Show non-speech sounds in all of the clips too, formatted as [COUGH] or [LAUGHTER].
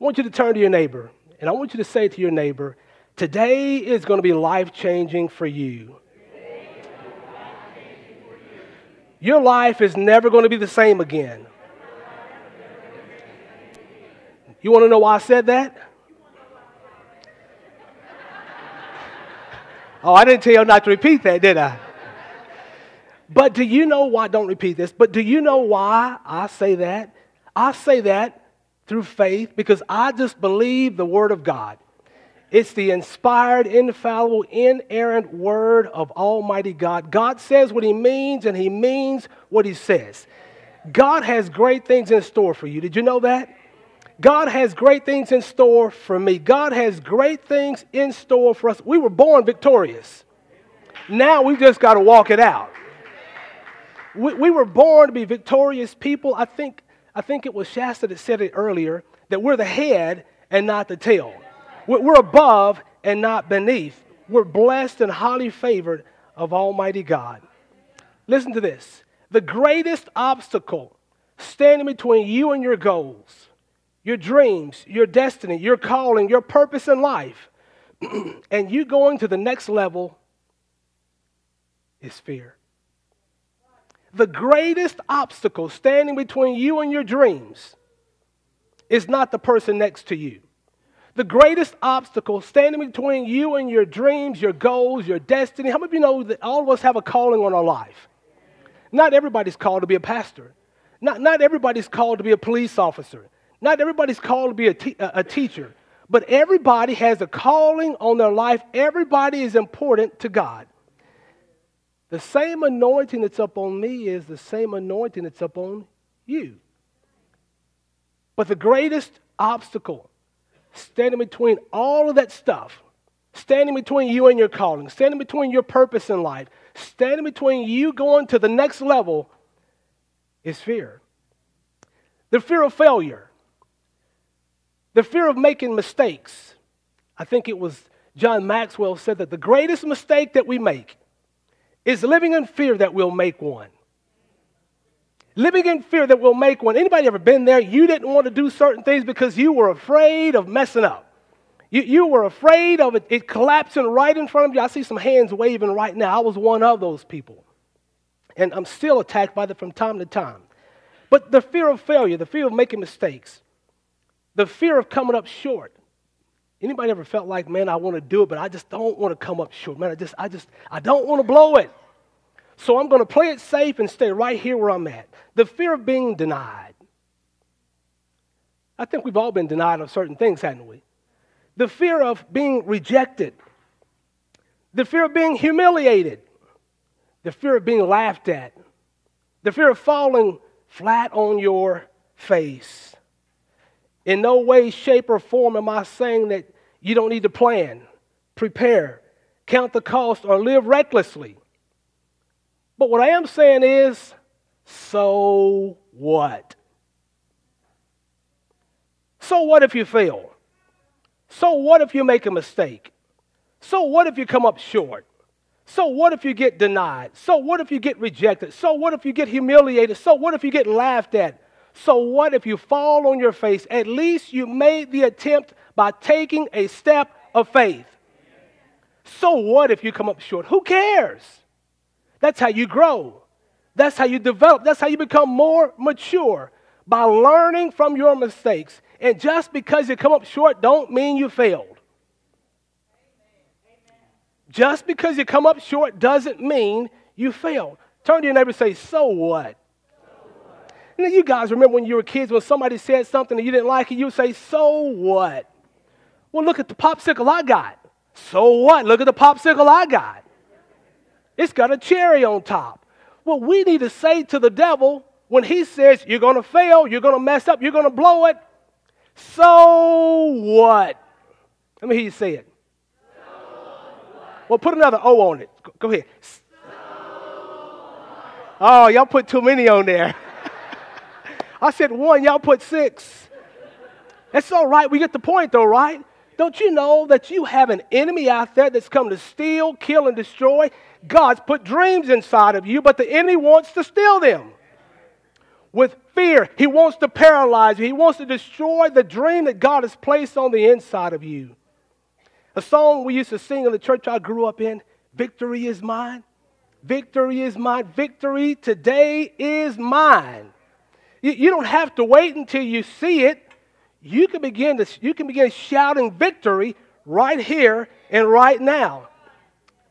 I want you to turn to your neighbor and I want you to say to your neighbor, today is going to be life changing for you. Your life is never going to be the same again. You want to know why I said that? [LAUGHS] Oh, I didn't tell you not to repeat that, did I? But do you know why? Don't repeat this, but do you know why I say that? I say that through faith because I just believe the Word of God. It's the inspired, infallible, inerrant Word of Almighty God. God says what He means and He means what He says. God has great things in store for you. Did you know that? God has great things in store for me. God has great things in store for us. We were born victorious. Now we just got to walk it out. We, we, were born to be victorious people. I think, I think it was Shasta that said it earlier that we're the head and not the tail. We're, above and not beneath. We're blessed and highly favored of Almighty God. Listen to this the greatest obstacle standing between you and your goals your dreams, your destiny, your calling, your purpose in life, [CLEARS THROAT] and you going to the next level is fear. The greatest obstacle standing between you and your dreams is not the person next to you. The greatest obstacle standing between you and your dreams, your goals, your destiny. How many of you know that all of us have a calling on our life? Not everybody's called to be a pastor. Not, not everybody's called to be a police officer. Not everybody's called to be a, te- a teacher, but everybody has a calling on their life. Everybody is important to God. The same anointing that's up on me is the same anointing that's up on you. But the greatest obstacle standing between all of that stuff, standing between you and your calling, standing between your purpose in life, standing between you going to the next level is fear. The fear of failure. The fear of making mistakes. I think it was John Maxwell said that the greatest mistake that we make is living in fear that we'll make one. Living in fear that we'll make one. Anybody ever been there? You didn't want to do certain things because you were afraid of messing up. You, you were afraid of it, it collapsing right in front of you. I see some hands waving right now. I was one of those people. And I'm still attacked by that from time to time. But the fear of failure, the fear of making mistakes, the fear of coming up short. Anybody ever felt like, man, I want to do it, but I just don't want to come up short. Man, I just, I just, I don't want to blow it. So I'm going to play it safe and stay right here where I'm at. The fear of being denied. I think we've all been denied of certain things, haven't we? The fear of being rejected. The fear of being humiliated. The fear of being laughed at. The fear of falling flat on your face. In no way, shape, or form am I saying that you don't need to plan, prepare, count the cost, or live recklessly. But what I am saying is, so what? So what if you fail? So what if you make a mistake? So what if you come up short? So what if you get denied? So what if you get rejected? So what if you get humiliated? So what if you get laughed at? So what if you fall on your face? At least you made the attempt by taking a step of faith. So what if you come up short? Who cares? That's how you grow. That's how you develop. That's how you become more mature by learning from your mistakes. And just because you come up short don't mean you failed. Just because you come up short doesn't mean you failed. Turn to your neighbor and say, So what? And you guys remember when you were kids, when somebody said something and you didn't like it, you would say, So what? Well, look at the popsicle I got. So what? Look at the popsicle I got. It's got a cherry on top. Well, we need to say to the devil when he says, You're going to fail, you're going to mess up, you're going to blow it. So what? Let me hear you say it. well, put another O on it. Go ahead. oh, y'all put too many on there. [LAUGHS] I said one, y'all put six. That's all right. We get the point, though, right? Don't you know that you have an enemy out there that's come to steal, kill, and destroy? God's put dreams inside of you, but the enemy wants to steal them. with fear. He wants to paralyze you. He wants to destroy the dream that God has placed on the inside of you. A song we used to sing in the church I grew up in Victory is mine. Victory is mine. Victory today is mine. You, you don't have to wait until you see it. You can begin to you can begin shouting victory right here and right now.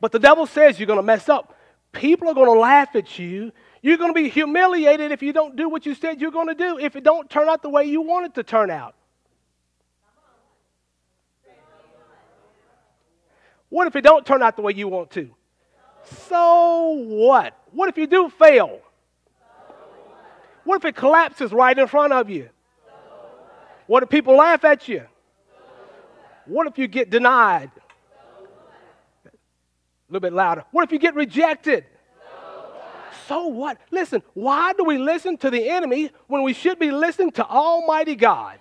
But the devil says you're going to mess up. People are going to laugh at you. You're going to be humiliated if you don't do what you said you're going to do, if it don't turn out the way you want it to turn out. What if it don't turn out the way you want to? So what? What if you do fail? What if it collapses right in front of you? What if people laugh at you? What if you get denied? A little bit louder. What if you get rejected? So what? Listen, why do we listen to the enemy when we should be listening to Almighty God?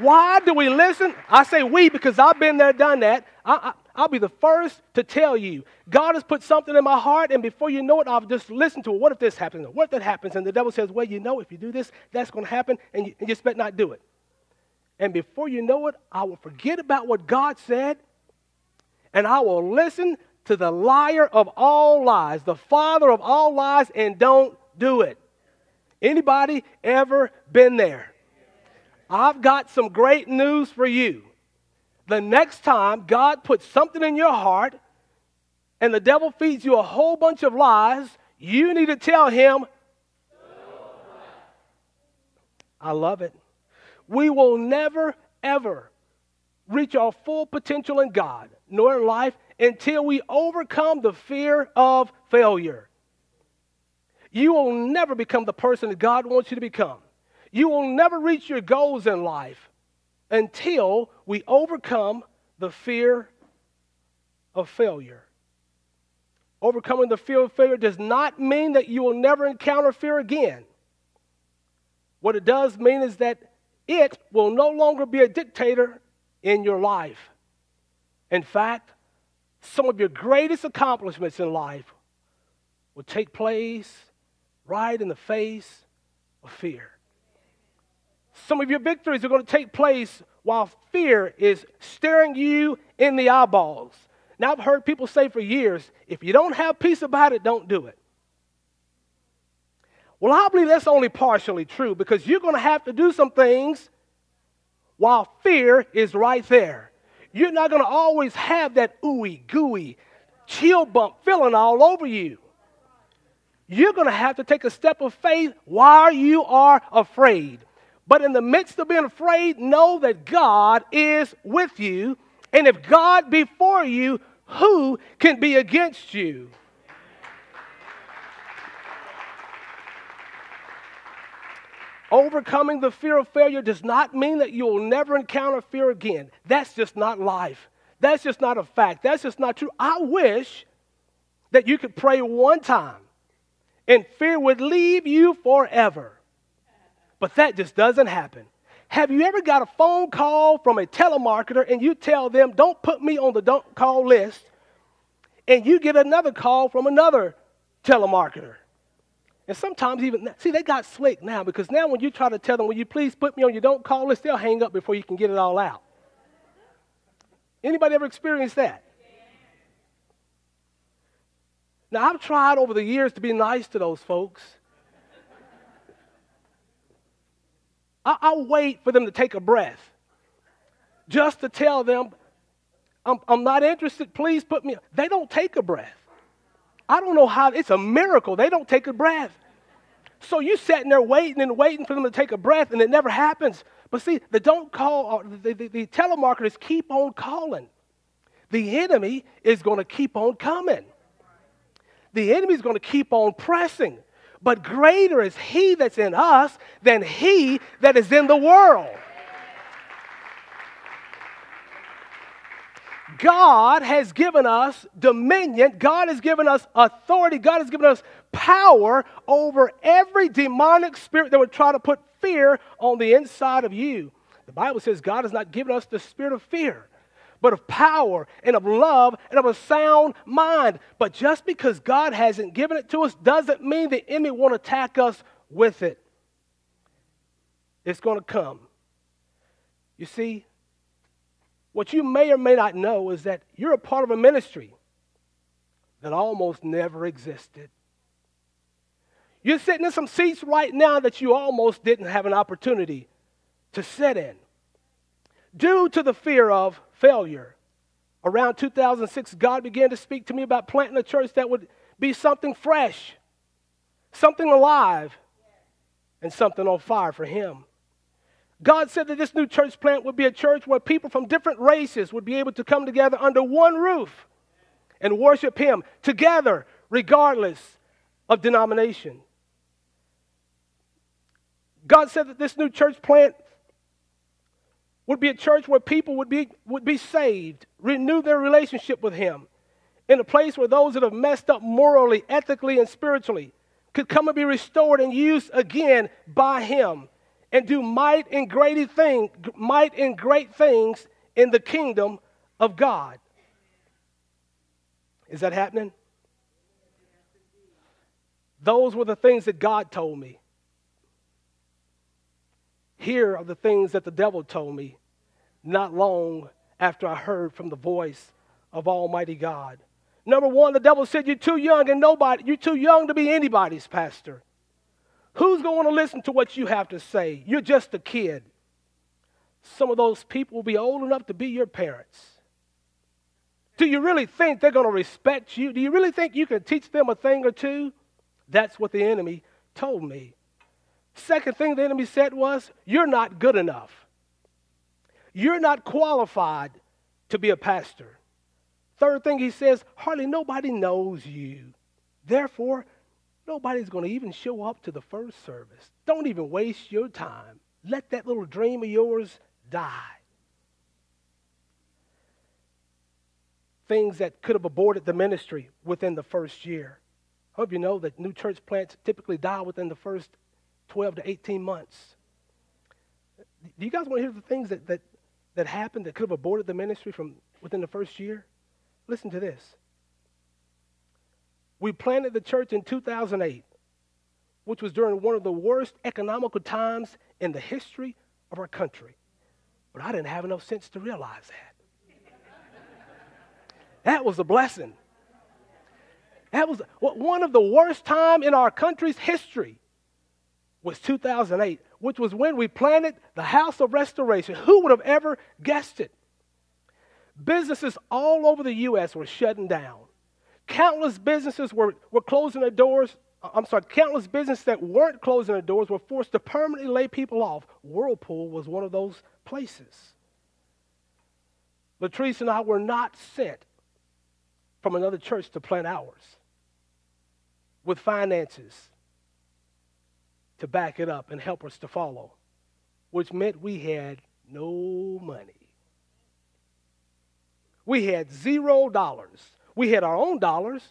Why do we listen? I say we because I've been there, done that. I, will be the first to tell you. God has put something in my heart, and before you know it, I've just listened to it. What if this happens? What if that happens? And the devil says, Well, you know, if you do this, that's going to happen, and you, and you just better not do it. And before you know it, I will forget about what God said, and I will listen to the liar of all lies, the father of all lies, and don't do it. Anybody ever been there? I've got some great news for you. The next time God puts something in your heart and the devil feeds you a whole bunch of lies, you need to tell him, I love it. We will never, ever reach our full potential in God, nor in life, until we overcome the fear of failure. You will never become the person that God wants you to become. You will never reach your goals in life until we overcome the fear of failure. Overcoming the fear of failure does not mean that you will never encounter fear again. What it does mean is that it will no longer be a dictator in your life. In fact, some of your greatest accomplishments in life will take place right in the face of fear. Some of your victories are going to take place while fear is staring you in the eyeballs. Now, I've heard people say for years if you don't have peace about it, don't do it. Well, I believe that's only partially true because you're going to have to do some things while fear is right there. You're not going to always have that ooey gooey chill bump feeling all over you. You're going to have to take a step of faith while you are afraid. But in the midst of being afraid, know that God is with you. And if God be for you, who can be against you? Overcoming the fear of failure does not mean that you will never encounter fear again. That's just not life. That's just not a fact. That's just not true. I wish that you could pray one time and fear would leave you forever. But that just doesn't happen. Have you ever got a phone call from a telemarketer and you tell them, don't put me on the don't call list, and you get another call from another telemarketer? And sometimes even, see, they got slick now because now when you try to tell them, will you please put me on your don't call list, they'll hang up before you can get it all out. Anybody ever experienced that? Now, I've tried over the years to be nice to those folks. I, I wait for them to take a breath just to tell them, I'm, I'm not interested, please put me. They don't take a breath. I don't know how, it's a miracle. They don't take a breath. So you sitting there waiting and waiting for them to take a breath, and it never happens. But see, the don't call, uh, the, the, the telemarketers keep on calling. The enemy is going to keep on coming. The enemy is going to keep on pressing but greater is he that's in us than he that is in the world. God has given us dominion. God has given us authority. God has given us power over every demonic spirit that would try to put fear on the inside of you. The Bible says God has not given us the spirit of fear, but of power and of love and of a sound mind. But just because God hasn't given it to us doesn't mean the enemy won't attack us with it. It's going to come. You see, what you may or may not know is that you're a part of a ministry that almost never existed. You're sitting in some seats right now that you almost didn't have an opportunity to sit in due to the fear of failure. Around 2006, God began to speak to me about planting a church that would be something fresh, something alive, and something on fire for Him. God said that this new church plant would be a church where people from different races would be able to come together under one roof and worship Him together, regardless of denomination. God said that this new church plant would be a church where people would be, would be saved, renew their relationship with Him, in a place where those that have messed up morally, ethically, and spiritually could come and be restored and used again by Him and do might and great thing, might and great things in the kingdom of God. Is that happening? Those were the things that God told me. Here are the things that the devil told me not long after I heard from the voice of Almighty God. Number one, the devil said, You're too young and nobody, you're too young to be anybody's pastor. Who's going to listen to what you have to say? You're just a kid. Some of those people will be old enough to be your parents. Do you really think they're going to respect you? Do you really think you can teach them a thing or two? That's what the enemy told me. Second thing the enemy said was, You're not good enough. You're not qualified to be a pastor. Third thing he says, Hardly nobody knows you. Therefore, nobody's going to even show up to the first service. Don't even waste your time. Let that little dream of yours die. Things that could have aborted the ministry within the first year. I hope you know that new church plants typically die within the first 12 to 18 months. Do you guys want to hear the things that, that, that happened that could have aborted the ministry from within the first year? Listen to this. We planted the church in 2008, which was during one of the worst economical times in the history of our country. But I didn't have enough sense to realize that. [LAUGHS] that was a blessing. That was one of the worst time in our country's history was 2008, which was when we planted the House of Restoration. Who would have ever guessed it? Businesses all over the U.S. were shutting down. Countless businesses were, were closing their doors. Uh, I'm sorry, countless businesses that weren't closing their doors were forced to permanently lay people off. Whirlpool was one of those places. Latrice and I were not sent from another church to plant ours with finances to back it up and help us to follow, which meant we had no money. We had zero dollars. We had our own dollars,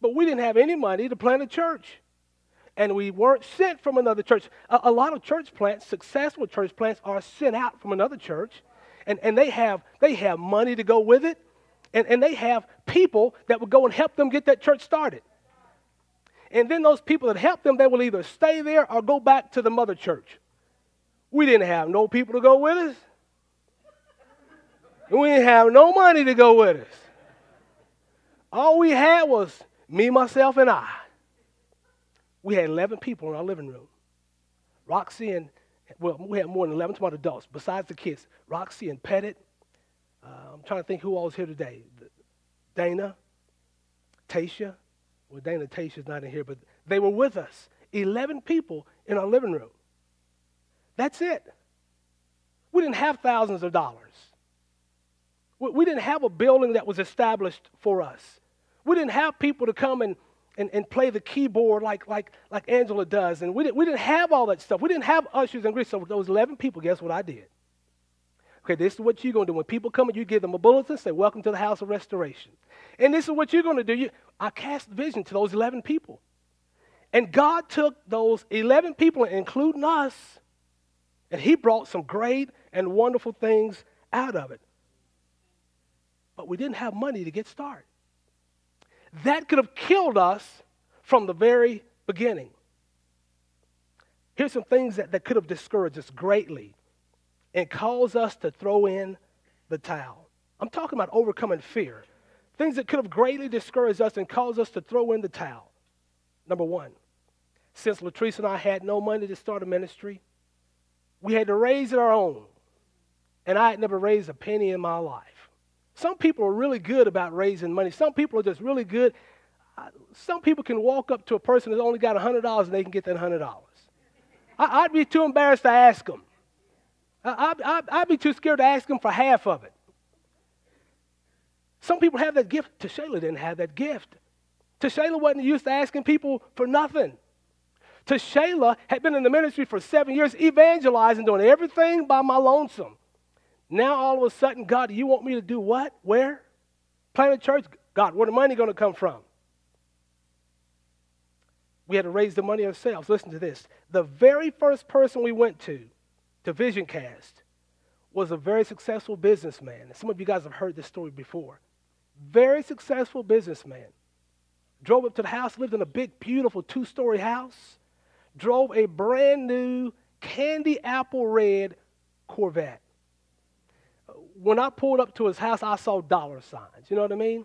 but we didn't have any money to plant a church. And we weren't sent from another church. A, a lot of church plants, successful church plants, are sent out from another church, and, and they, have, they have money to go with it, and, and they have people that would go and help them get that church started. And then those people that help them, they will either stay there or go back to the mother church. We didn't have no people to go with us. We didn't have no money to go with us. All we had was me, myself, and I. We had 11 people in our living room. Roxy and, well, we had more than 11 smart adults besides the kids. Roxy and Pettit. Uh, I'm trying to think who all was here today. Dana, Tasha, well, Dana Tasha's not in here, but they were with us. 11 people in our living room. That's it. We didn't have thousands of dollars. We didn't have a building that was established for us. We didn't have people to come and, and, and play the keyboard like, like, like Angela does. And we didn't, we didn't have all that stuff. We didn't have ushers and greets. So those 11 people, guess what I did? Okay, this is what you're going to do. When people come and you give them a bulletin, say, Welcome to the house of restoration. And this is what you're going to do. You, I cast vision to those 11 people. And God took those 11 people, including us, and He brought some great and wonderful things out of it. but we didn't have money to get started. That could have killed us from the very beginning. Here's some things that, that could have discouraged us greatly and caused us to throw in the towel. I'm talking about overcoming fear. Things that could have greatly discouraged us and caused us to throw in the towel. Number one, since Latrice and I had no money to start a ministry, we had to raise it our own. And I had never raised a penny in my life. Some people are really good about raising money. Some people are just really good. Some people can walk up to a person that's only got $100 and they can get that $100. I'd be too embarrassed to ask them. I'd be too scared to ask him for half of it. Some people have that gift. Shayla didn't have that gift. Shayla wasn't used to asking people for nothing. Shayla had been in the ministry for seven years, evangelizing, doing everything by my lonesome. Now all of a sudden, God, you want me to do what? Where? Plant a church? God, where the money going to come from? We had to raise the money ourselves. Listen to this. The very first person we went to, to VisionCast, was a very successful businessman. Some of you guys have heard this story before. Very successful businessman. Drove up to the house, lived in a big, beautiful two story house, drove a brand new candy apple red Corvette. When I pulled up to his house, I saw dollar signs. You know what I mean?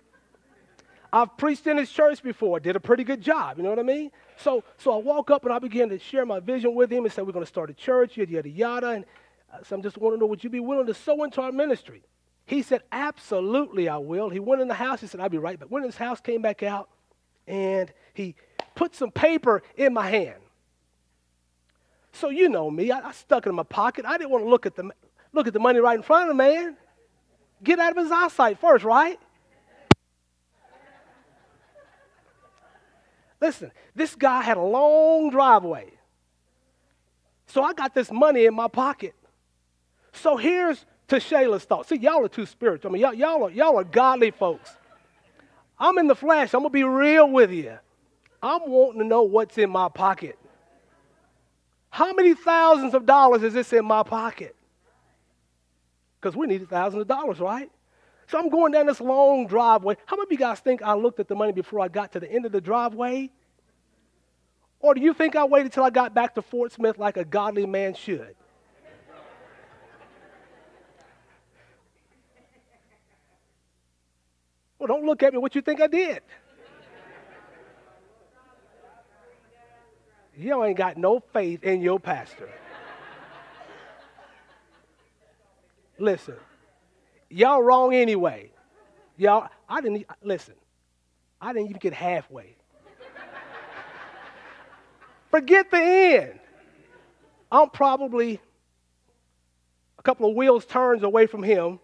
I've preached in his church before, did a pretty good job, you know what I mean? So, so I walk up and I began to share my vision with him and said, We're going to start a church, yada, yada, yada. And uh, so I'm just want to know, would you be willing to sow into our ministry? He said, Absolutely, I will. He went in the house. He said, I'll be right back. Went in his house, came back out, and he put some paper in my hand. So you know me, I, I stuck it in my pocket. I didn't want to look at the look at the money right in front of the man. Get out of his eyesight first, right? Listen, this guy had a long driveway. So I got this money in my pocket. So here's to Shayla's thought. See, y'all are too spiritual. I mean, y'all, y'all, are, y'all are godly folks. I'm in the flesh. I'm going to be real with you. I'm wanting to know what's in my pocket. How many thousands of dollars is this in my pocket? Because we needed thousands of dollars, right? So I'm going down this long driveway. How many of you guys think I looked at the money before I got to the end of the driveway? Or do you think I waited till I got back to Fort Smith like a godly man should? Well, don't look at me what you think I did. You ain't got no faith in your pastor. Listen, Y'all wrong anyway. Y'all, I didn't, listen, I didn't even get halfway. Forget the end. I'm probably a couple of wheels turns away from him,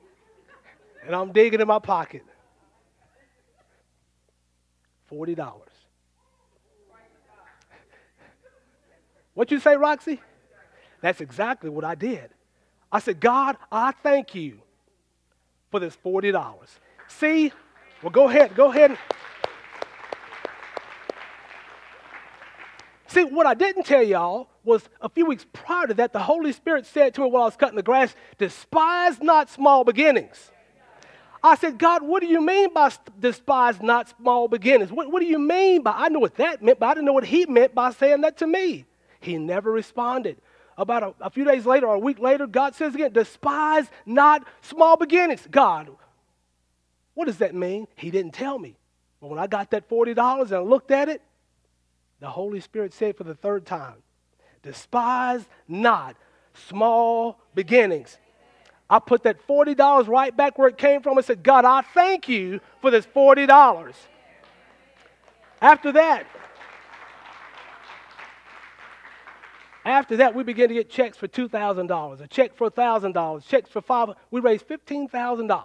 and I'm digging in my pocket. $40. What you say, Roxy? That's exactly what I did. I said, God, I thank you for this $40. See? Well, go ahead. Go ahead. See, what I didn't tell y'all was a few weeks prior to that, the Holy Spirit said to me while I was cutting the grass, despise not small beginnings. I said, God, what do you mean by despise not small beginnings? What, what do you mean by, I know what that meant, but I didn't know what he meant by saying that to me. He never responded. About a, a few days later or a week later, God says again, despise not small beginnings. God, what does that mean? He didn't tell me. But when I got that $40 and I looked at it, the Holy Spirit said for the third time, despise not small beginnings. I put that $40 right back where it came from and said, God, I thank you for this $40. After that, After that, we began to get checks for $2,000, a check for $1,000, checks for five. We raised $15,000.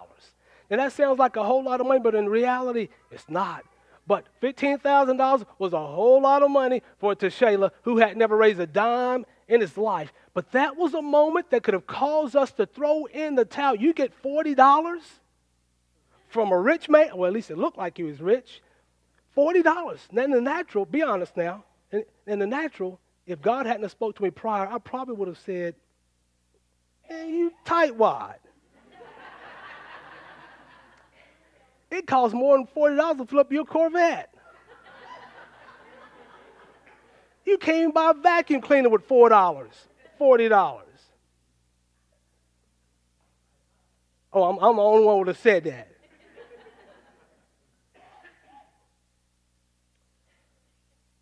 And that sounds like a whole lot of money, but in reality, it's not. But $15,000 was a whole lot of money for Shayla, who had never raised a dime in his life. But that was a moment that could have caused us to throw in the towel. You get $40 from a rich man. Well, at least it looked like he was rich. $40. Now, in the natural, be honest now, in, in the natural, if God hadn't spoke to me prior, I probably would have said, hey, you tightwad. It costs more than $40 to fill up your Corvette. You can't even buy a vacuum cleaner with $4, $40. Oh, I'm, I'm the only one who would have said that.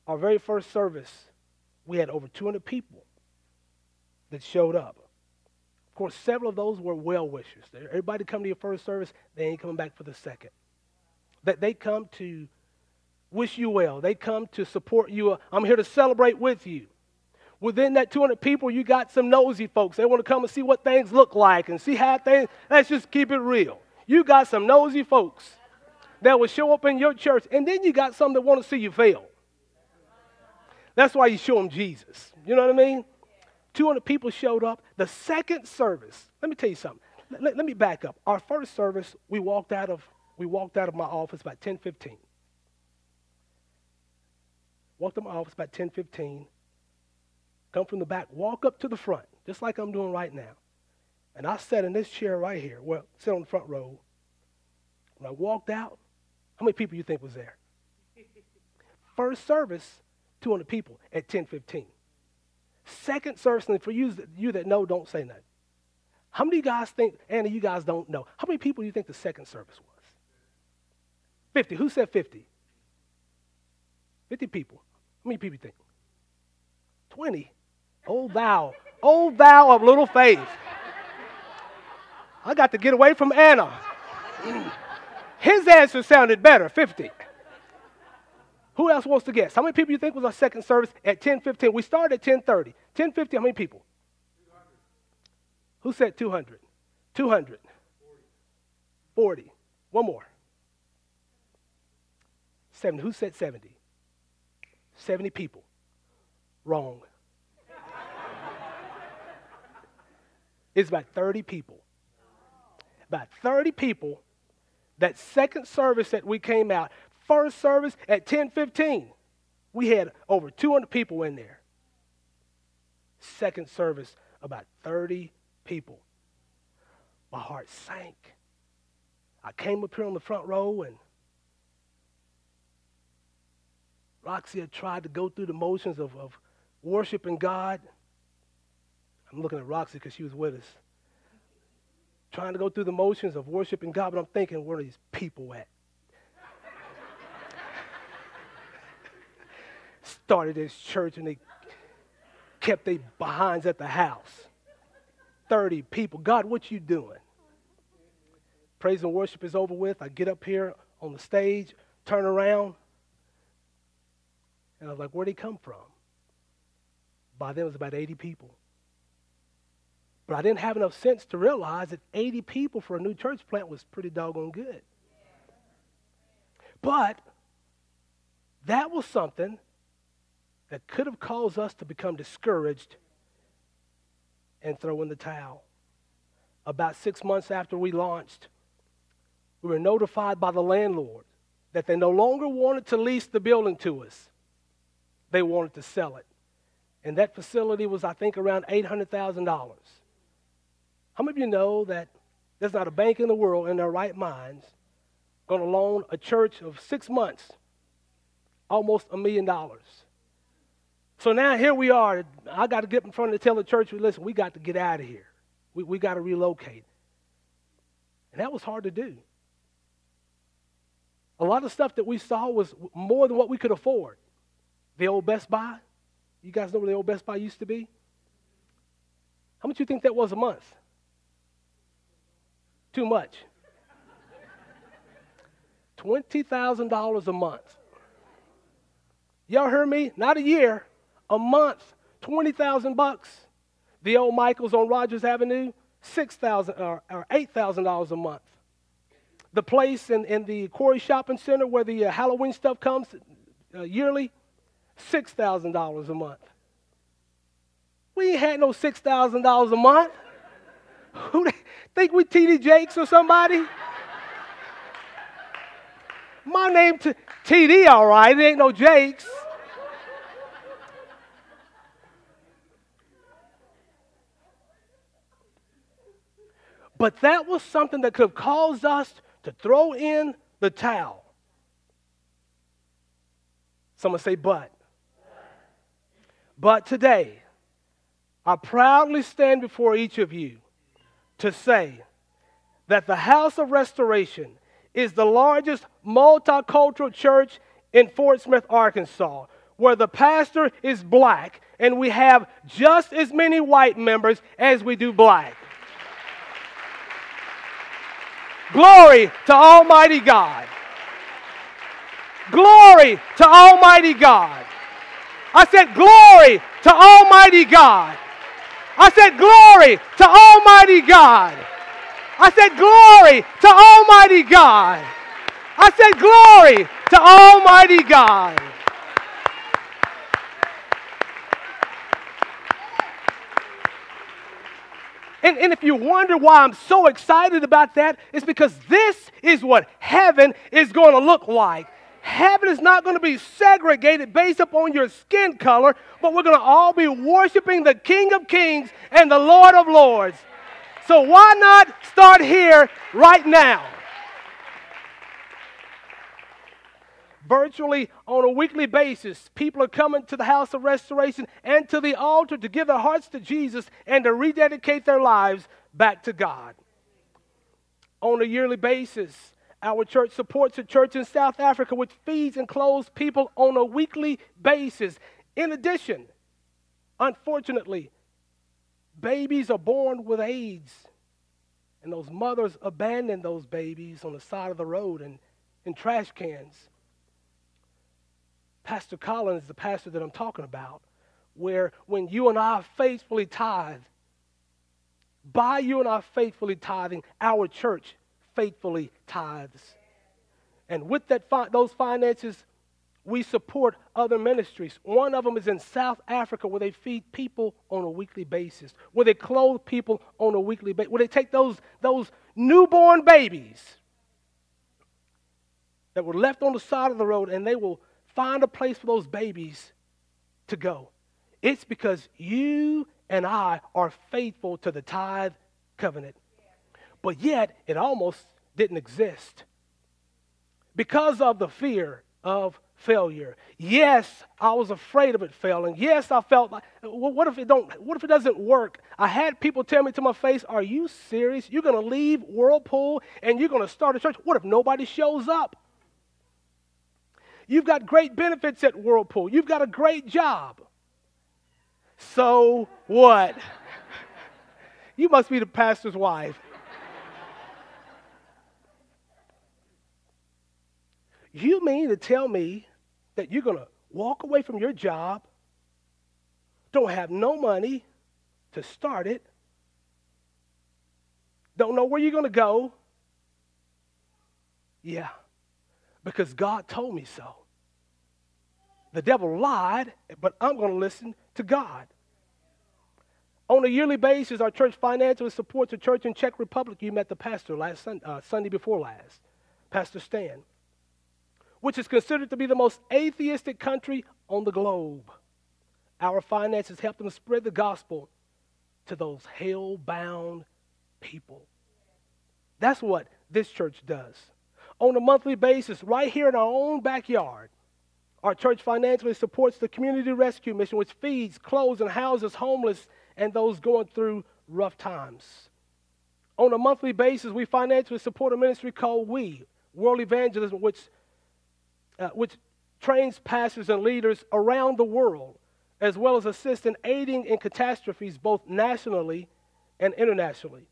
Our very first service, we had over 200 people that showed up. Of course, several of those were well wishers. Everybody come to your first service, they ain't coming back for the second. That they come to wish you well. They come to support you. I'm here to celebrate with you. Within that 200 people, you got some nosy folks. They want to come and see what things look like and see how things. Let's just keep it real. You got some nosy folks that will show up in your church, and then you got some that want to see you fail. That's why you show them Jesus. You know what I mean? 200 people showed up. The second service, let me tell you something. Let, let, me back up. Our first service, we walked out of we walked out of my office about 10:15. Walked out of my office about 10:15. Come from the back, walk up to the front, just like I'm doing right now. And I sat in this chair right here. Well, sit on the front row. When I walked out, how many people you think was there? [LAUGHS] First service, 200 people at 10:15. Second service, and for you, you that know, don't say nothing. How many of you guys think, Anna, you guys don't know? How many people do you think the second service was? 50. Who said 50? 50 people. How many people you think? 20. Oh, thou. Oh, thou of little faith. I got to get away from Anna. [CLEARS THROAT] His answer sounded better 50. Who else wants to guess? How many people you think was our second service at 10:15? We started at 10:30. 10:50. How many people? 200. Who said 200? 200. 40. 40. One more. 70. Who said 70? 70 people. Wrong. [LAUGHS] it's about 30 people. About 30 people. That second service that we came out, first service at 10:15, we had over 200 people in there. Second service, about 30 people. My heart sank. I came up here on the front row and Roxy had tried to go through the motions of, of worshiping God. I'm looking at Roxy because she was with us. Trying to go through the motions of worshiping God, but I'm thinking, where are these people at? Started this church and they kept their behinds at the house. 30 people. God, what you doing? Praise and worship is over with. I get up here on the stage, turn around, and I was like, where'd he come from? By then, it was about 80 people. But I didn't have enough sense to realize that 80 people for a new church plant was pretty doggone good. But that was something that could have caused us to become discouraged and throw in the towel. About six months after we launched, we were notified by the landlord that they no longer wanted to lease the building to us they wanted to sell it. And that facility was, I think, around $800,000. How many of you know that there's not a bank in the world in their right minds going to loan a church of six months almost a million dollars? So now here we are. I got to get in front and tell the church, listen, we got to get out of here. We, we got to relocate. And that was hard to do. A lot of stuff that we saw was more than what we could afford. The old Best Buy? You guys know where the old Best Buy used to be? How much you think that was a month? Too much. $20,000 a month. Y'all hear me? Not a year, a month. 20,000 bucks. The old Michaels on Rogers Avenue, 6000 or, or $8,000 a month. The place in, in the Quarry Shopping Center where the uh, Halloween stuff comes uh, yearly, $6,000 a month. We ain't had no $6,000 a month. Who think we TD Jakes or somebody? My name to TD, all right. It ain't no Jakes. But that was something that could have caused us to throw in the towel. Someone say, but. But today, I proudly stand before each of you to say that the House of Restoration is the largest multicultural church in Fort Smith, Arkansas, where the pastor is black and we have just as many white members as we do black. Glory to Almighty God. Glory to Almighty God. I said, Glory to Almighty God. I said, Glory to Almighty God. I said, Glory to Almighty God. I said, Glory to Almighty God. And, and, if you wonder why I'm so excited about that, it's because this is what heaven is going to look like. Heaven is not going to be segregated based upon your skin color, but we're going to all be worshiping the King of Kings and the Lord of Lords. So why not start here right now? Virtually on a weekly basis, people are coming to the house of restoration and to the altar to give their hearts to Jesus and to rededicate their lives back to God. On a yearly basis, our church supports a church in South Africa which feeds and clothes people on a weekly basis. In addition, unfortunately, babies are born with AIDS, and those mothers abandon those babies on the side of the road and in trash cans. Pastor Collins, the pastor that I'm talking about, where when you and I faithfully tithe, by you and I faithfully tithing, our church faithfully tithes. And with that fi- those finances, we support other ministries. One of them is in South Africa where they feed people on a weekly basis, where they clothe people on a weekly basis, where they take those, those newborn babies that were left on the side of the road and they will find a place for those babies to go. It's because you and I are faithful to the tithe covenant but yet it almost didn't exist because of the fear of failure. Yes, I was afraid of it failing. Yes, I felt like, well, what if it don't? What if it doesn't work? I had people tell me to my face, "Are you serious? You're going to leave Whirlpool and you're going to start a church? What if nobody shows up?" You've got great benefits at Whirlpool. You've got a great job. So what? you must be the pastor's wife. You mean to tell me that you're going to walk away from your job, don't have no money to start it, don't know where you're going to go? Yeah, because God told me so. The devil lied, but I'm going to listen to God. On a yearly basis, our church financially supports a church in Czech Republic. You met the pastor last sun, uh, Sunday before last, Pastor Stan which is considered to be the most atheistic country on the globe. Our finances help them spread the gospel to those hell bound people. That's what this church does. On a monthly basis, right here in our own backyard, our church financially supports the Community Rescue Mission, which feeds, clothes, and houses homeless and those going through rough times. On a monthly basis, we financially support a ministry called We, World Evangelism, which uh, which trains pastors and leaders around the world, as well as assist in aiding in catastrophes both nationally and internationally.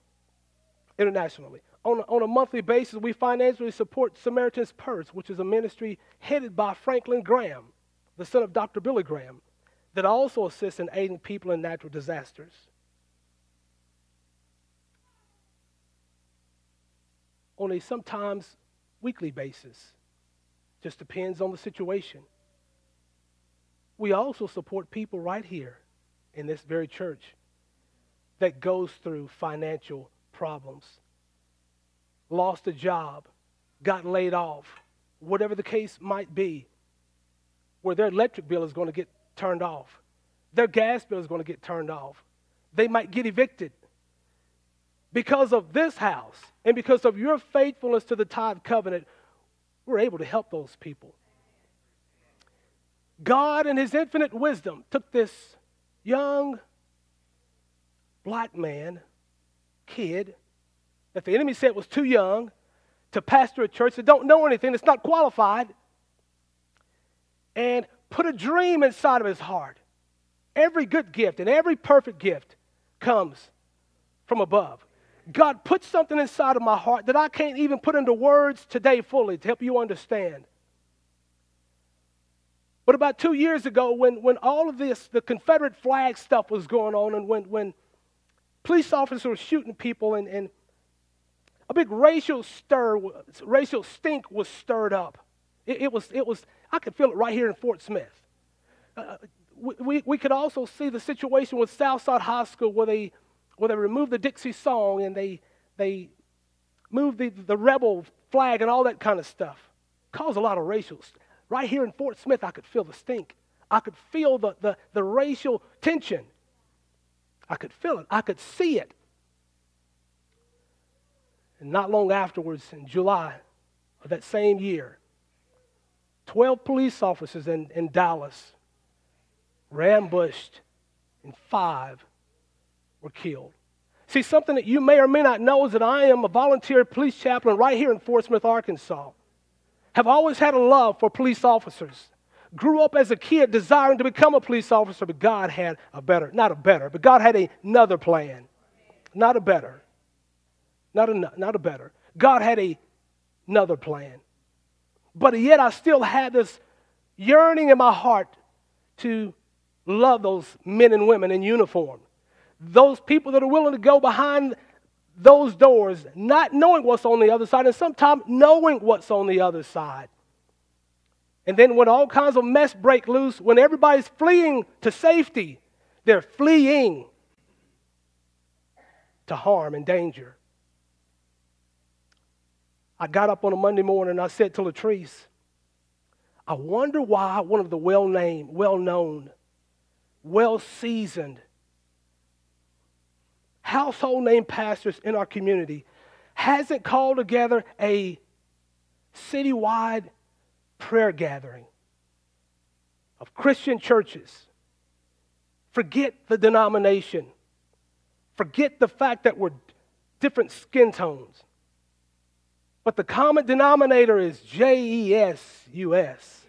Internationally. On a, on a monthly basis, we financially support Samaritan's Purse, which is a ministry headed by Franklin Graham, the son of Dr. Billy Graham, that also assists in aiding people in natural disasters. On a sometimes weekly basis, just depends on the situation. We also support people right here in this very church that goes through financial problems. Lost a job, got laid off, whatever the case might be, where their electric bill is going to get turned off, their gas bill is going to get turned off, they might get evicted. Because of this house and because of your faithfulness to the tithe covenant, we're able to help those people. God, in His infinite wisdom, took this young black man, kid, that the enemy said was too young to pastor a church that don't know anything, that's not qualified, and put a dream inside of his heart. Every good gift and every perfect gift comes from above. God put something inside of my heart that I can't even put into words today fully to help you understand. But about two years ago, when, when all of this, the Confederate flag stuff was going on, and when, when police officers were shooting people, and, and a big racial stir, racial stink was stirred up. It, it, was, it was, I could feel it right here in Fort Smith. Uh, we, we could also see the situation with Southside High School where they, where they removed the Dixie song and they, they moved the, the rebel flag and all that kind of stuff. Caused a lot of racial. Right here in Fort Smith, I could feel the stink. I could feel the, the, the racial tension. I could feel it. I could see it. And not long afterwards, in July of that same year, 12 police officers in, in Dallas were ambushed, and five were killed. See, something that you may or may not know is that I am a volunteer police chaplain right here in Fort Smith, Arkansas. Have always had a love for police officers. Grew up as a kid desiring to become a police officer, but God had a better, not a better, but God had another plan. Not a better. Not a, not a better. God had a, another plan. But yet I still had this yearning in my heart to love those men and women in uniform. Those people that are willing to go behind those doors, not knowing what's on the other side, and sometimes knowing what's on the other side. And then when all kinds of mess break loose, when everybody's fleeing to safety, they're fleeing to harm and danger. I got up on a Monday morning and I said to Latrice, I wonder why one of the well named, well known well seasoned, household name pastors in our community hasn't called together a citywide prayer gathering of Christian churches. Forget the denomination. Forget the fact that we're different skin tones. But the common denominator is J E S U S.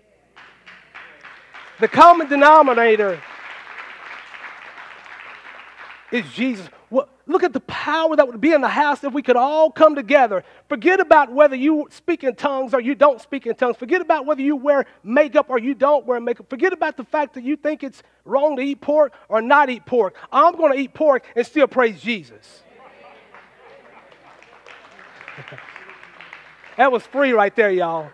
The common denominator is Jesus. Look at the power that would be in the house if we could all come together. Forget about whether you speak in tongues or you don't speak in tongues. Forget about whether you wear makeup or you don't wear makeup. Forget about the fact that you think it's wrong to eat pork or not eat pork. I'm going to eat pork and still praise Jesus. [LAUGHS] that was free right there, y'all.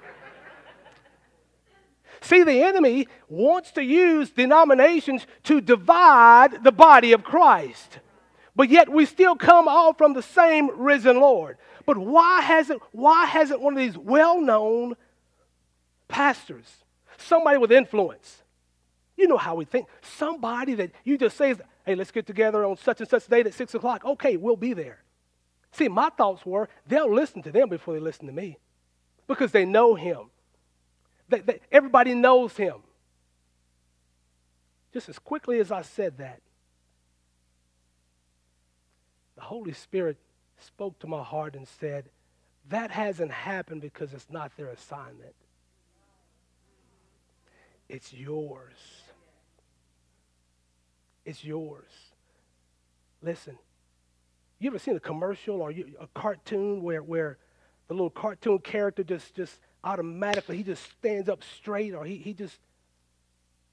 See, the enemy wants to use denominations to divide the body of Christ. But yet we still come all from the same risen Lord. But why hasn't, why hasn't one of these well known pastors, somebody with influence, you know how we think, somebody that you just say, hey, let's get together on such and such date at 6 o'clock. Okay, we'll be there. See, my thoughts were they'll listen to them before they listen to me because they know him. They, they, everybody knows him. Just as quickly as I said that, the Holy Spirit spoke to my heart and said, That hasn't happened because it's not their assignment. It's yours. It's yours. Listen, you ever seen a commercial or a cartoon where, where the little cartoon character just, just automatically, he just stands up straight or he, he just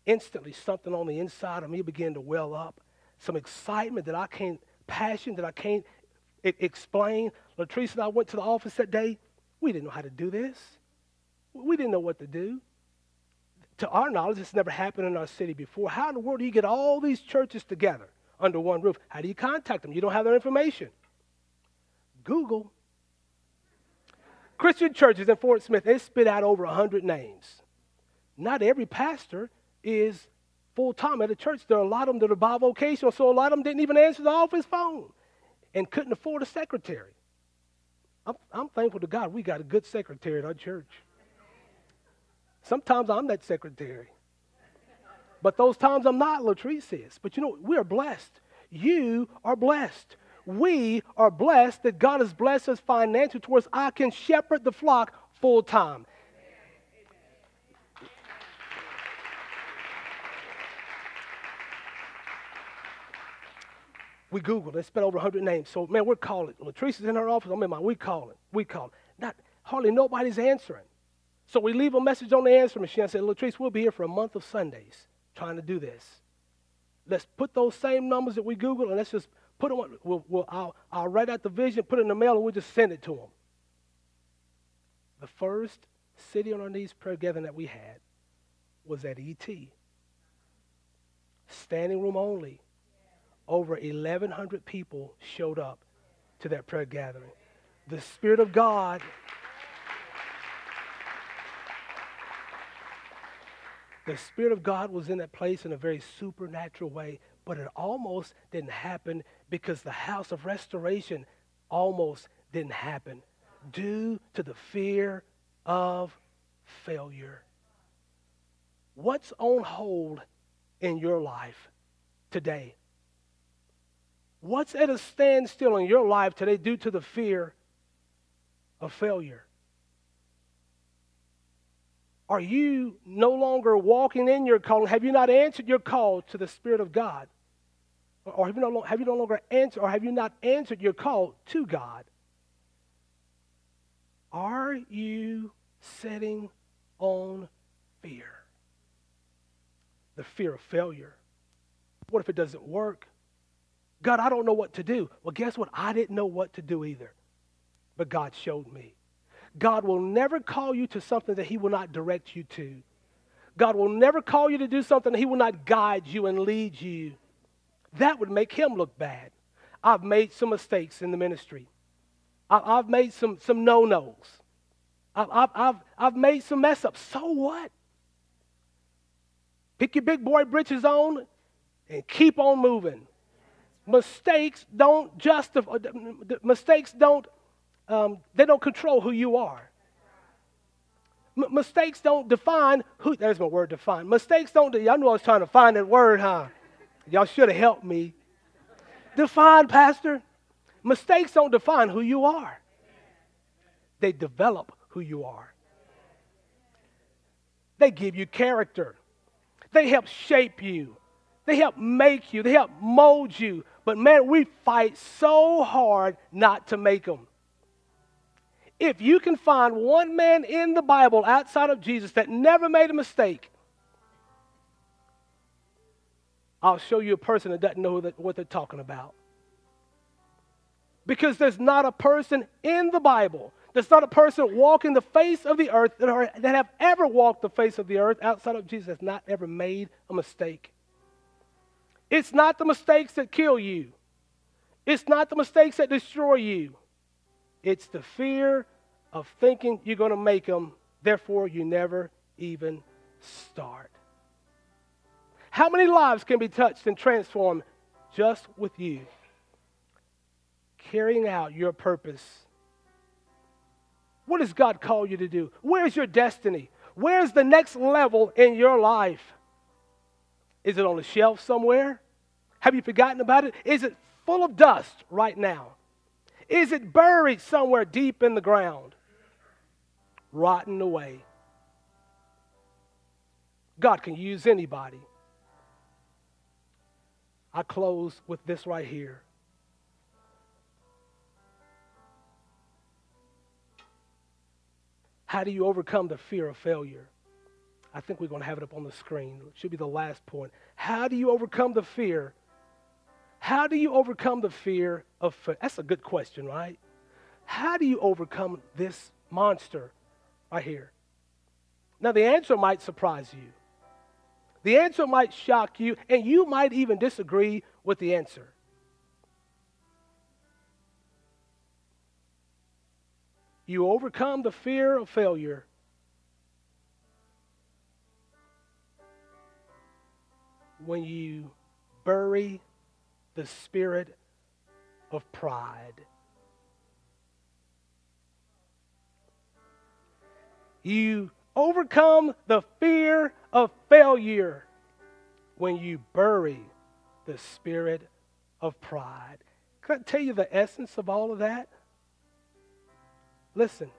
instantly something on the inside of me began to well up. Some excitement that I can't, passion that I can't explain. Latrice and I went to the office that day. We didn't know how to do this. We didn't know what to do. To our knowledge, this never happened in our city before. How in the world do you get all these churches together under one roof? How do you contact them? You don't have their information. Google. Christian churches in Fort Smith, they spit out over 100 names. Not every pastor is full time at a church. There are a lot of them that are bivocational, so a lot of them didn't even answer the office phone and couldn't afford a secretary. I'm, I'm thankful to God we got a good secretary at our church. Sometimes I'm that secretary. But those times I'm not, Latrice is. But you know, we are blessed. You are blessed. We are blessed that God has blessed us financially towards I can shepherd the flock full time. We Googled, they spelled over 100 names. So, man, we're calling. Latrice is in her office. I'm in mine. We calling. We calling. Not, hardly nobody's answering. So we leave a message on the answer machine. I said, Latrice, we'll be here for a month of Sundays trying to do this. Let's put those same numbers that we Googled and let's just put them on. We'll, we'll, I'll, I'll write out the vision, put it in the mail, and we'll just send it to them. The first city on our knees prayer gathering that we had was at ET. Standing room only. Over 1,100 people showed up to that prayer gathering. The Spirit of God The Spirit of God was in that place in a very supernatural way, but it almost didn't happen because the house of restoration almost didn't happen due to the fear of failure. What's on hold in your life today? What's at a standstill in your life today due to the fear of failure? Are you no longer walking in your calling? Have you not answered your call to the Spirit of God? Or have you no, have you no longer answered, or have you not answered your call to God? Are you setting on fear? The fear of failure. What if it doesn't work? God, I don't know what to do. Well, guess what? I didn't know what to do either. But God showed me. God will never call you to something that He will not direct you to. God will never call you to do something that He will not guide you and lead you. That would make Him look bad. I've made some mistakes in the ministry. I've made some, some no nos. I've, I've, I've made some mess ups. So what? Pick your big boy britches on and keep on moving. Mistakes don't justify, uh, mistakes don't um, they don't control who you are. M- mistakes don't define who, there's my word define. Mistakes don't, y'all knew I was trying to find that word, huh? Y'all should have helped me. Define, Pastor. Mistakes don't define who you are, they develop who you are. They give you character, they help shape you, they help make you, they help mold you. But man, we fight so hard not to make them. If you can find one man in the Bible outside of Jesus that never made a mistake, I'll show you a person that doesn't know what they're talking about. Because there's not a person in the Bible, there's not a person walking the face of the earth that, are, that have ever walked the face of the earth outside of Jesus that's not ever made a mistake. It's not the mistakes that kill you. It's not the mistakes that destroy you. It's the fear of thinking you're going to make them, therefore, you never even start. How many lives can be touched and transformed just with you carrying out your purpose? What does God call you to do? Where's your destiny? Where's the next level in your life? Is it on a shelf somewhere? Have you forgotten about it? Is it full of dust right now? Is it buried somewhere deep in the ground, rotting away? God can use anybody. I close with this right here. How do you overcome the fear of failure? I think we're going to have it up on the screen. It should be the last point. How do you overcome the fear how do you overcome the fear of failure? That's a good question, right? How do you overcome this monster right here? Now, the answer might surprise you. The answer might shock you, and you might even disagree with the answer. You overcome the fear of failure when you bury the spirit of pride. You overcome the fear of failure when you bury the spirit of pride. Can I tell you the essence of all of that? Listen,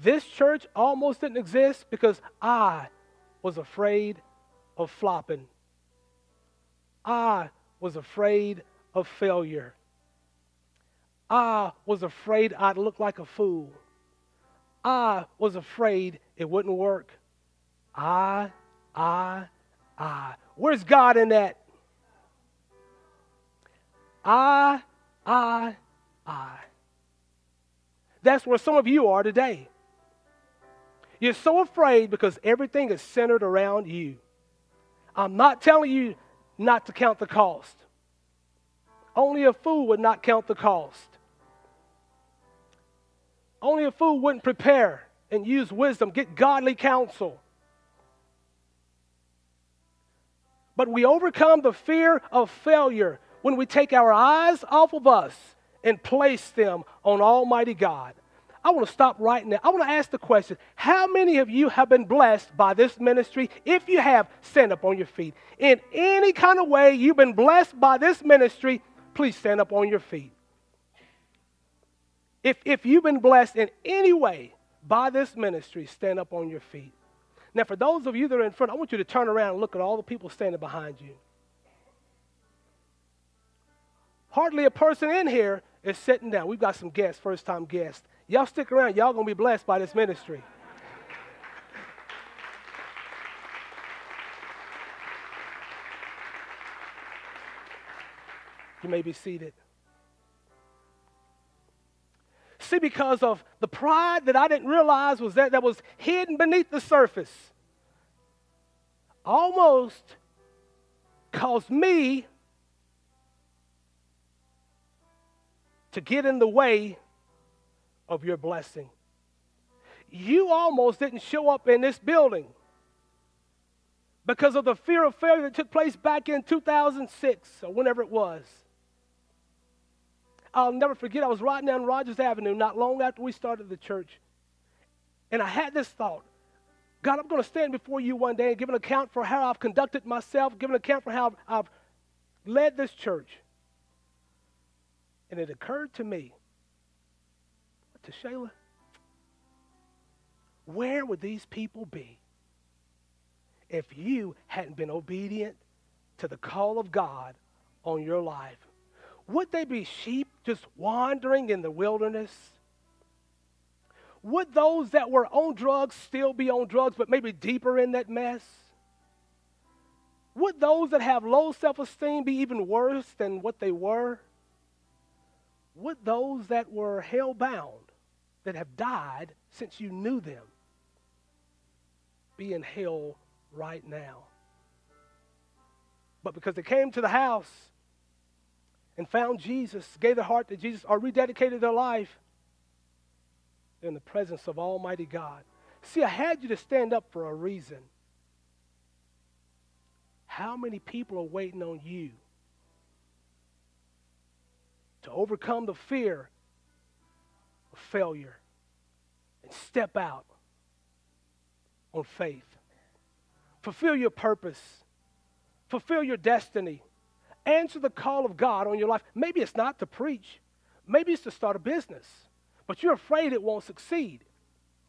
this church almost didn't exist because I was afraid of flopping. I was afraid of failure. I was afraid I'd look like a fool. I was afraid it wouldn't work. I, I, I. Where's God in that? I, I, I. That's where some of you are today. You're so afraid because everything is centered around you. I'm not telling you not to count the cost. Only a fool would not count the cost. Only a fool wouldn't prepare and use wisdom, get godly counsel. But we overcome the fear of failure when we take our eyes off of us and place them on Almighty God. I want to stop right now. I want to ask the question How many of you have been blessed by this ministry? If you have, stand up on your feet. In any kind of way you've been blessed by this ministry, please stand up on your feet. If, if you've been blessed in any way by this ministry, stand up on your feet. Now, for those of you that are in front, I want you to turn around and look at all the people standing behind you. Hardly a person in here is sitting down. We've got some guests, first time guests. Y'all stick around. Y'all going to be blessed by this ministry. You may be seated. See, because of the pride that I didn't realize was that that was hidden beneath the surface, almost caused me to get in the way of your blessing. You almost didn't show up in this building because of the fear of failure that took place back in 2006 or whenever it was. I'll never forget, I was riding down Rogers Avenue not long after we started the church. And I had this thought God, I'm going to stand before you one day and give an account for how I've conducted myself, give an account for how I've led this church. And it occurred to me, Tashala, where would these people be if you hadn't been obedient to the call of God on your life? Would they be sheep just wandering in the wilderness? Would those that were on drugs still be on drugs, but maybe deeper in that mess? Would those that have low self esteem be even worse than what they were? Would those that were hell bound, that have died since you knew them, be in hell right now? But because they came to the house and found Jesus, gave their heart to Jesus, or rededicated their life, in the presence of Almighty God. See, I had you to stand up for a reason. How many people are waiting on you to overcome the fear failure and step out on faith? Fulfill your purpose, fulfill your destiny Answer the call of God on your life. Maybe it's not to preach, maybe it's to start a business, but you're afraid it won't succeed.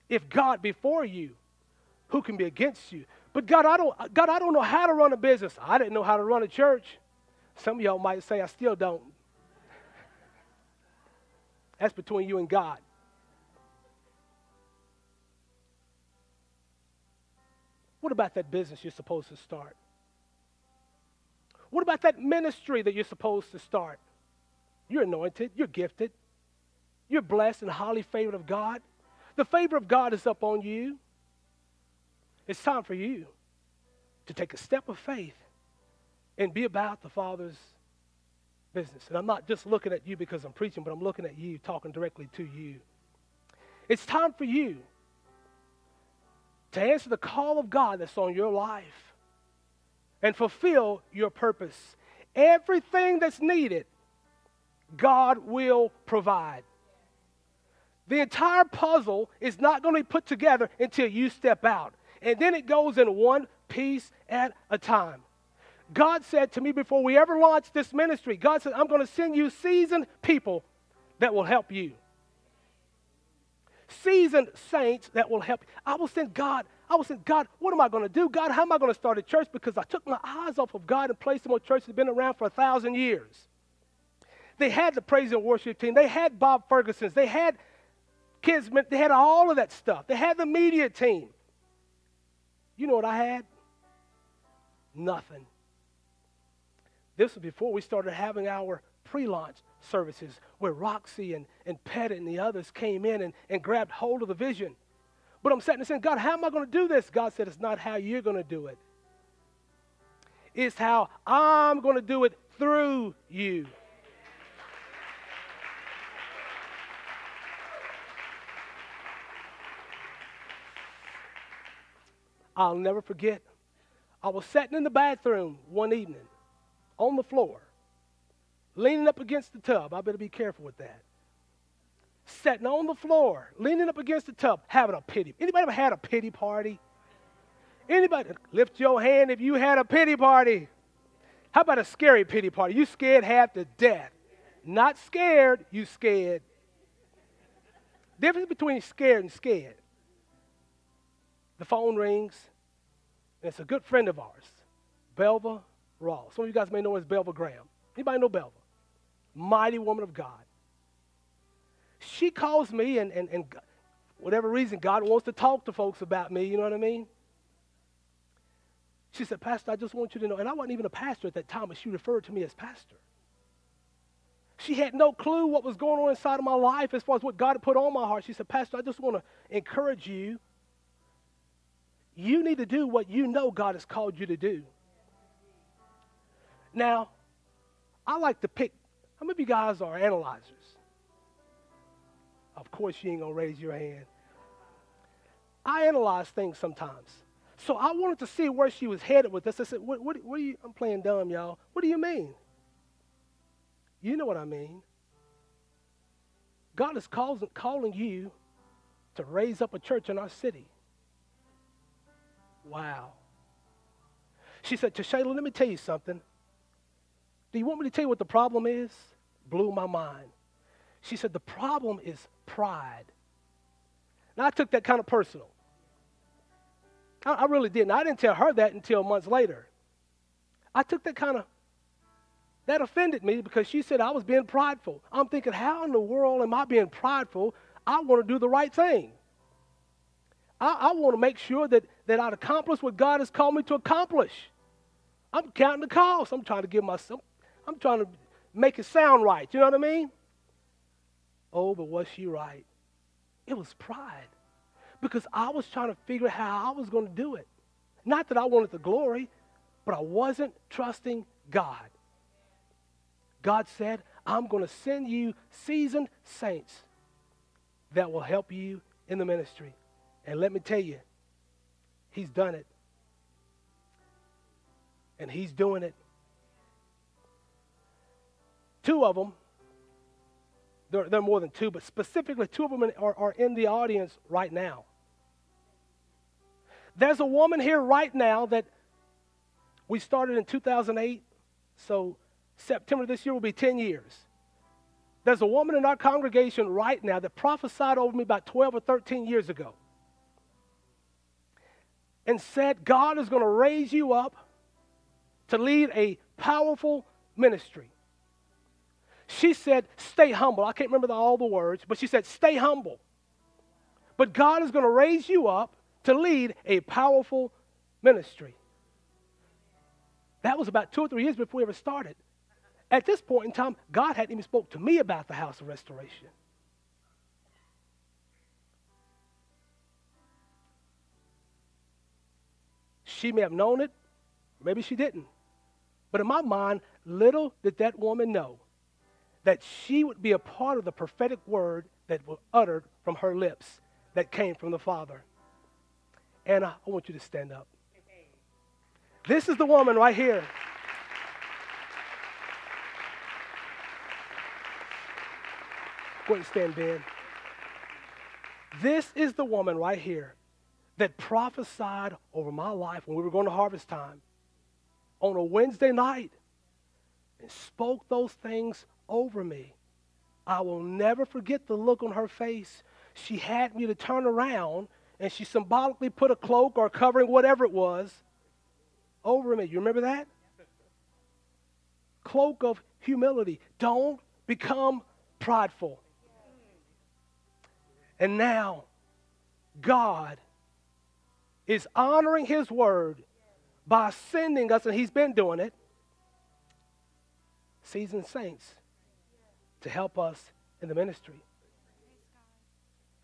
If God before you, who can be against you? But God, I don't, God, I don't know how to run a business. I didn't know how to run a church. Some of y'all might say, I still don't. That's between you and God. What about that business you're supposed to start? What about that ministry that you're supposed to start? You're anointed, you're gifted, you're blessed and highly favored of God. The favor of God is up on you. It's time for you to take a step of faith and be about the Father's business. And I'm not just looking at you because I'm preaching, but I'm looking at you, talking directly to you. It's time for you to answer the call of God that's on your life and fulfill your purpose. Everything that's needed, God will provide. The entire puzzle is not going to be put together until you step out. And then it goes in one piece at a time. God said to me before we ever launched this ministry, God said, I'm going to send you seasoned people that will help you. Seasoned saints that will help. I will send God. I will send God, what am I going to do? God, how am I going to start a church? Because I took my eyes off of God and placed them on churches that have been around for a thousand years. They had the praise and worship team. They had Bob Ferguson's. They had kids. They had all of that stuff. They had the media team. You know what I had? Nothing. This was before we started having our pre launch services where Roxy and, and Pettit and the others came in and, and grabbed hold of the vision. But I'm sitting there saying, God, how am I going to do this? God said, It's not how you're going to do it, it's how I'm going to do it through you. I'll never forget. I was sitting in the bathroom one evening on the floor, leaning up against the tub. I better be careful with that. Sitting on the floor, leaning up against the tub, having a pity. Anybody ever had a pity party? Anybody lift your hand if you had a pity party? How about a scary pity party? You scared half to death. Not scared, you scared. Difference between scared and scared. The phone rings. And it's a good friend of ours, Belva Some of you guys may know as Belva Graham. Anybody know Belva? Mighty woman of God. She calls me, and, and, and whatever reason, God wants to talk to folks about me, you know what I mean? She said, Pastor, I just want you to know, and I wasn't even a pastor at that time, but she referred to me as pastor. She had no clue what was going on inside of my life as far as what God had put on my heart. She said, Pastor, I just want to encourage you you need to do what you know God has called you to do. Now, I like to pick, how many of you guys are analyzers? Of course, you ain't to raise your hand. I analyze things sometimes. So I wanted to see where she was headed with this. I said, what, what, what are you, I'm playing dumb, y'all. What do you mean? You know what I mean. God is calling, calling you to raise up a church in our city. Wow. She said, Shayla, let me tell you something. Do you want me to tell you what the problem is? Blew my mind. She said, the problem is pride. Now, I took that kind of personal. I, I really didn't. I didn't tell her that until months later. I took that kind of, that offended me because she said I was being prideful. I'm thinking, how in the world am I being prideful? I want to do the right thing. I, I want to make sure that, that I'd accomplish what God has called me to accomplish. I'm counting the cost. I'm trying to give myself, I'm trying to make it sound right. You know what I mean? Oh, but was she right? It was pride. Because I was trying to figure out how I was going to do it. Not that I wanted the glory, but I wasn't trusting God. God said, I'm going to send you seasoned saints that will help you in the ministry. And let me tell you, he's done it. And he's doing it. Two of them, there, there are more than two, but specifically two of them are, are in the audience right now. There's a woman here right now that we started in 2008, so September this year will be 10 years. There's a woman in our congregation right now that prophesied over me about 12 or 13 years ago and said, God is going to raise you up to lead a powerful ministry. She said, Stay humble. I can't remember the, all the words, but she said, Stay humble. But God is going to raise you up to lead a powerful ministry. That was about two or three years before we ever started. At this point in time, God hadn't even spoke to me about the house of restoration. She may have known it, maybe she didn't. But in my mind, little did that woman know that she would be a part of the prophetic word that was uttered from her lips that came from the Father. Anna, I want you to stand up. This is the woman right here. Go ahead and stand, Ben. This is the woman right here that prophesied over my life when we were going to harvest time on a Wednesday night and spoke those things over me. I will never forget the look on her face. She had me to turn around and she symbolically put a cloak or covering, whatever it was, over me. You remember that? Cloak of humility. Don't become prideful. And now, God is honoring His word by sending us, and He's been doing it, seasoned saints to help us in the ministry.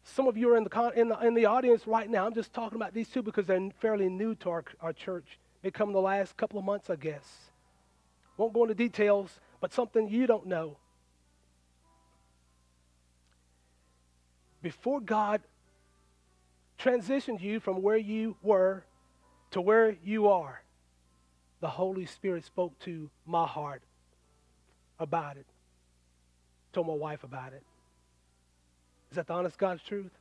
Some of you are in the, in the, in the audience right now. I'm just talking about these two because they're fairly new to our, our church. They come in the last couple of months, I guess. Won't go into details, but something you don't know. Before God transitioned you from where you were to where you are, the Holy Spirit spoke to my heart about it, told my wife about it. Is that the honest God's truth?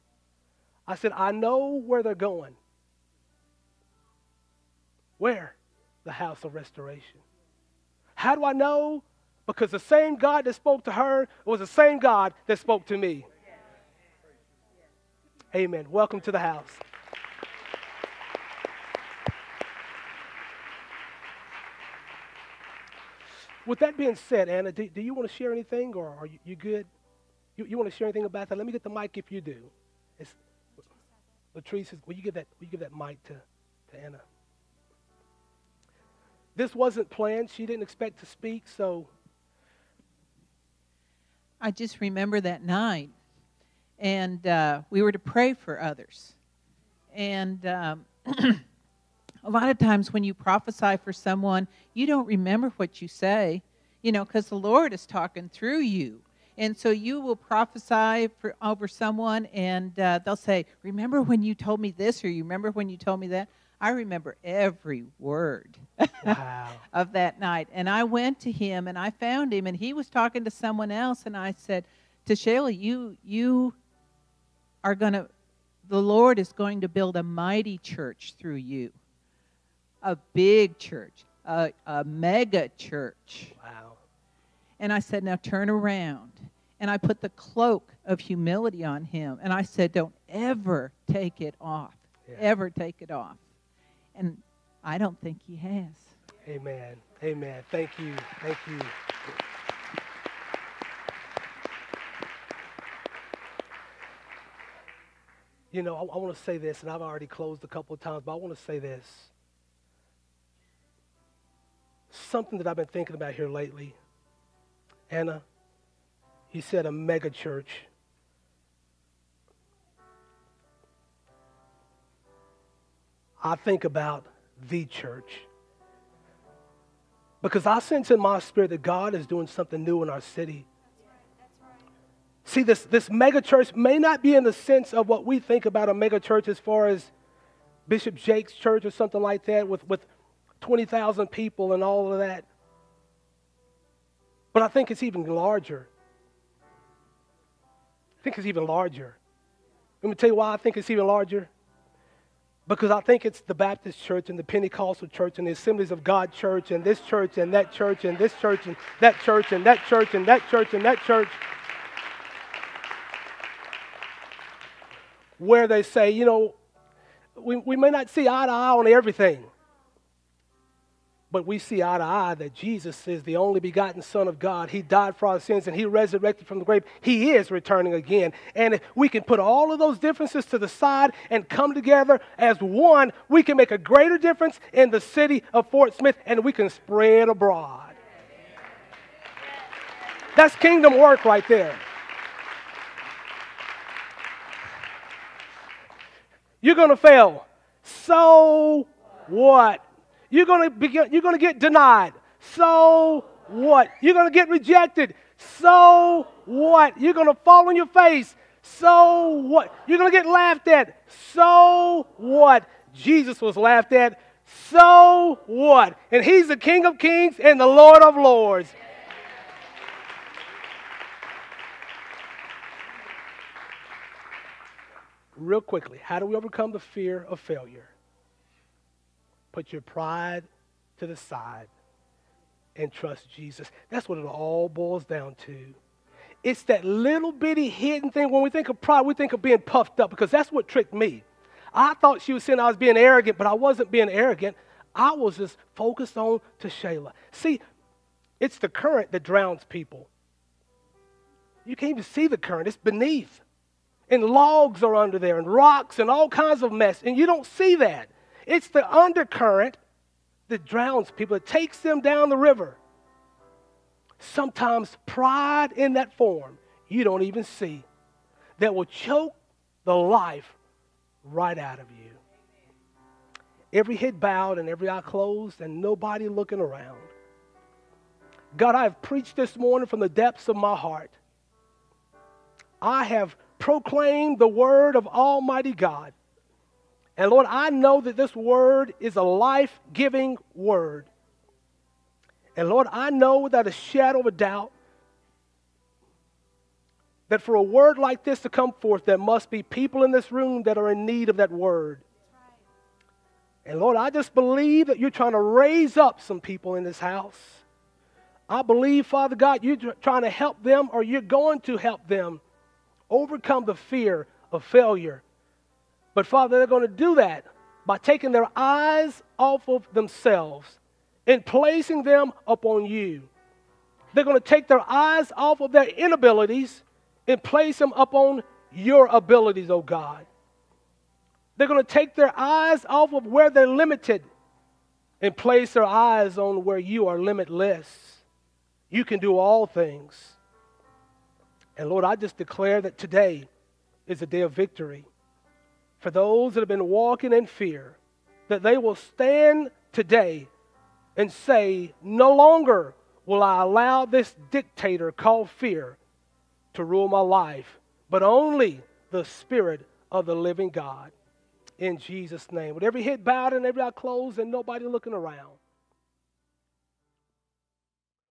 I said, I know where they're going. Where? The house of restoration. How do I know? Because the same God that spoke to her was the same God that spoke to me. Amen. Welcome to the house. With that being said, Anna, do, do you want to share anything or are you, you good? You, you want to share anything about that? Let me get the mic if you do. It's, Latrice, is, will you give that, will you give that mic to, to Anna? This wasn't planned. She didn't expect to speak, so. I just remember that night, and uh, we were to pray for others. And um, [CLEARS THROAT] a lot of times when you prophesy for someone, you don't remember what you say, you know, because the Lord is talking through you. And so you will prophesy for, over someone, and uh, they'll say, Remember when you told me this, or you remember when you told me that? I remember every word wow. [LAUGHS] of that night. And I went to him and I found him, and he was talking to someone else. And I said, Tashala, you, you are going to, the Lord is going to build a mighty church through you, a big church, a, a mega church. Wow. And I said, Now turn around and I put the cloak of humility on him. And I said, Don't ever take it off. Yeah. Ever take it off. And I don't think he has. Amen. Amen. Thank you. Thank you. You know, I, I want to say this, and I've already closed a couple of times, but I want to say this. Something that I've been thinking about here lately. Anna, he said a mega church. I think about the church. Because I sense in my spirit that God is doing something new in our city. See, this, this mega church may not be in the sense of what we think about a mega church as far as Bishop Jakes' church or something like that with, with 20,000 people and all of that. But I think it's even larger I think it's even larger. Let me tell you why I think it's even larger. Because I think it's the Baptist church and the Pentecostal church and the Assemblies of God church and this church and that church and this church and that church and that church and that church and that church. Where they say, you know, we, we may not see eye to eye on everything, but we see eye to eye that Jesus is the only begotten Son of God. He died for our sins and He resurrected from the grave. He is returning again. And if we can put all of those differences to the side and come together as one, we can make a greater difference in the city of Fort Smith and we can spread abroad. That's kingdom work right there. You're going to fail. So what? You're going to you're going to get denied. So what? You're going to get rejected. So what? You're going to fall on your face. So what? You're going to get laughed at. So what? Jesus was laughed at. So what? And he's the King of Kings and the Lord of Lords. real quickly, how do we overcome the fear of failure? Put your pride to the side and trust Jesus. That's what it all boils down to. It's that little bitty hidden thing. When we think of pride, we think of being puffed up because that's what tricked me. I thought she was saying I was being arrogant, but I wasn't being arrogant. I was just focused on Tashala. See, it's the current that drowns people. You can't even see the current, it's beneath. And logs are under there, and rocks, and all kinds of mess. And you don't see that. It's the undercurrent that drowns people, it takes them down the river. Sometimes pride in that form you don't even see that will choke the life right out of you. Every head bowed and every eye closed, and nobody looking around. God, I have preached this morning from the depths of my heart. I have proclaimed the word of Almighty God. And Lord, I know that this word is a life giving word. And Lord, I know without a shadow of a doubt that for a word like this to come forth, there must be people in this room that are in need of that word. And Lord, I just believe that you're trying to raise up some people in this house. I believe, Father God, you're trying to help them or you're going to help them overcome the fear of failure. But Father, they're going to do that by taking their eyes off of themselves and placing them upon you. They're going to take their eyes off of their inabilities and place them upon your abilities, oh God. They're going to take their eyes off of where they're limited and place their eyes on where you are limitless. You can do all things. And Lord, I just declare that today is a day of victory for those that have been walking in fear, that they will stand today and say, No longer will I allow this dictator called fear to rule my life, but only the Spirit of the living God. In Jesus' name. With every head bowed and every eye closed and nobody looking around.